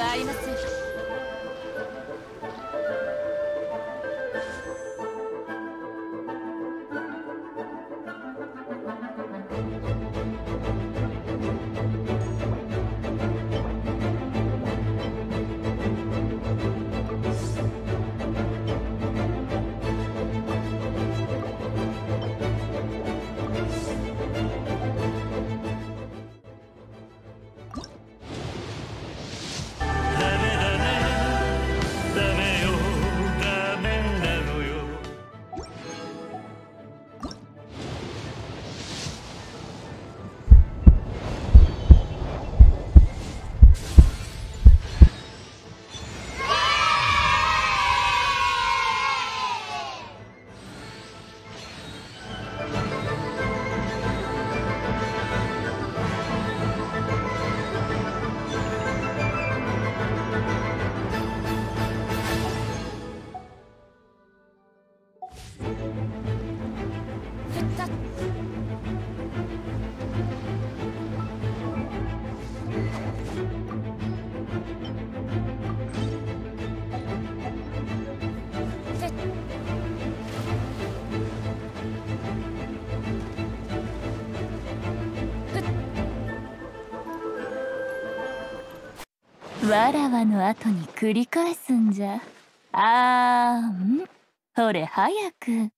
はありません。わらわの後に繰り返すんじゃ。あーん。ほれ早く。